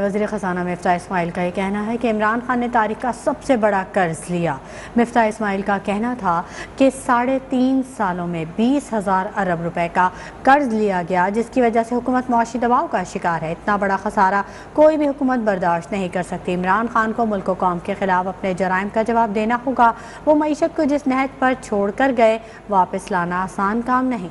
वजी ख़जाना मफ्ता इसमाइल का ये कहना है कि इमरान खान ने तारीख का सबसे बड़ा कर्ज लिया। मफ्ता इसमाइल का कहना था कि साढ़े तीन सालों में बीस हज़ार अरब रुपए का कर्ज लिया गया, जिसकी वजह से हुकूमत मुआशी दबाव का शिकार है। इतना बड़ा खसारा कोई भी हुकूमत बर्दाश्त नहीं कर सकती। इमरान खान को मुल्क कौम के खिलाफ अपने जराइम का जवाब देना होगा। वो मीशत को जिस नहज पर छोड़ कर गए, वापस लाना आसान काम नहीं।